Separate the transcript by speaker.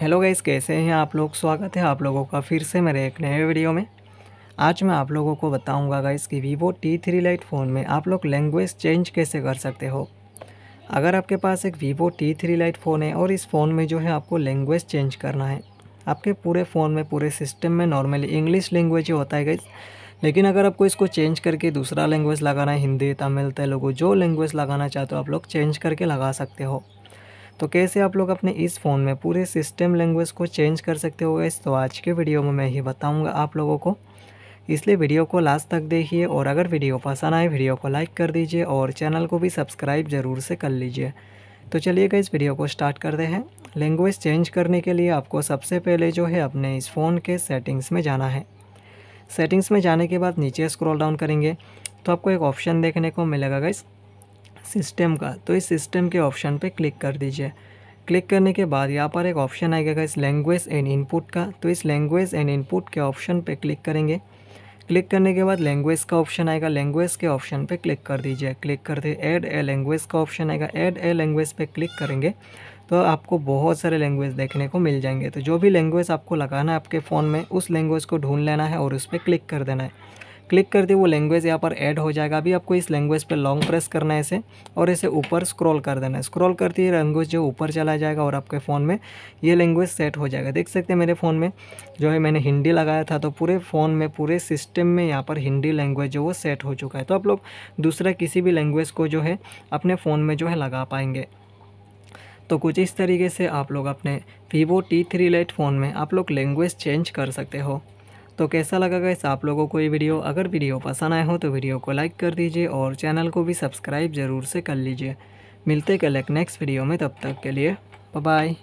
Speaker 1: Hello guys, कैसे हैं आप लोग? स्वागत है आप लोगों का फिर से मेरे एक नए वीडियो में। आज मैं आप लोगों को बताऊँगा गाइस कि Vivo T three Lite phone में आप लोग लैंग्वेज चेंज कैसे कर सकते हो। अगर आपके पास एक Vivo T three Lite phone है और इस फ़ोन में जो है आपको लैंग्वेज चेंज करना है, आपके पूरे फ़ोन में, पूरे सिस्टम में नॉर्मली इंग्लिश लैंग्वेज ही होता है गाइस। लेकिन अगर आपको इसको चेंज करके दूसरा लैंग्वेज लगाना है, हिंदी, तमिल, तेलुगु, जो लैंग्वेज लगाना चाहते हो आप लोग चेंज करके लगा सकते हो। तो कैसे आप लोग अपने इस फ़ोन में पूरे सिस्टम लैंग्वेज को चेंज कर सकते हो गैस तो आज के वीडियो में मैं ही बताऊँगा आप लोगों को। इसलिए वीडियो को लास्ट तक देखिए और अगर वीडियो पसंद आए, वीडियो को लाइक कर दीजिए और चैनल को भी सब्सक्राइब ज़रूर से कर लीजिए। तो चलिएगा इस वीडियो को स्टार्ट करते हैं। लैंग्वेज चेंज करने के लिए आपको सबसे पहले जो है अपने इस फ़ोन के सेटिंग्स में जाना है। सेटिंग्स में जाने के बाद नीचे स्क्रॉल डाउन करेंगे। तो आपको एक ऑप्शन देखने को मिलेगा गाइस सिस्टम का तो इस सिस्टम के ऑप्शन पे क्लिक कर दीजिए। क्लिक करने के बाद यहाँ पर एक ऑप्शन आएगा इस लैंग्वेज एंड इनपुट का तो इस लैंग्वेज एंड इनपुट के ऑप्शन पे क्लिक करेंगे। क्लिक करने के बाद लैंग्वेज का ऑप्शन आएगा लैंग्वेज के ऑप्शन पे क्लिक कर दीजिए। क्लिक करते ऐड ए लैंग्वेज का ऑप्शन आएगा ऐड ए लैंग्वेज पे क्लिक करेंगे तो आपको बहुत सारे लैंग्वेज देखने को मिल जाएँगे। तो जो भी लैंग्वेज आपको लगाना है आपके फ़ोन में, उस लैंग्वेज को ढूंढ लेना है और उस पर क्लिक कर देना है। क्लिक कर दिए वो लैंग्वेज यहाँ पर ऐड हो जाएगा। अभी आपको इस लैंग्वेज पे लॉन्ग प्रेस करना है इसे और इसे ऊपर स्क्रॉल कर देना है। स्क्रॉल करते ही लैंग्वेज जो ऊपर चला जाएगा और आपके फ़ोन में, ये लैंग्वेज सेट हो जाएगा। देख सकते हैं मेरे फ़ोन में जो है मैंने हिंदी लगाया था तो पूरे फ़ोन में, पूरे सिस्टम में यहाँ पर हिंदी लैंग्वेज जो वो सेट हो चुका है। तो आप लोग दूसरा किसी भी लैंग्वेज को जो है अपने फ़ोन में जो है लगा पाएँगे। तो कुछ इस तरीके से आप लोग अपने Vivo T three Lite phone में आप लोग लैंग्वेज चेंज कर सकते हो। तो कैसा लगा गैस आप लोगों को ये वीडियो अगर वीडियो पसंद आए हो तो वीडियो को लाइक कर दीजिए और चैनल को भी सब्सक्राइब ज़रूर से कर लीजिए। मिलते कल एक नेक्स्ट वीडियो में, तब तक के लिए बाय